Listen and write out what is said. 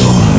Special.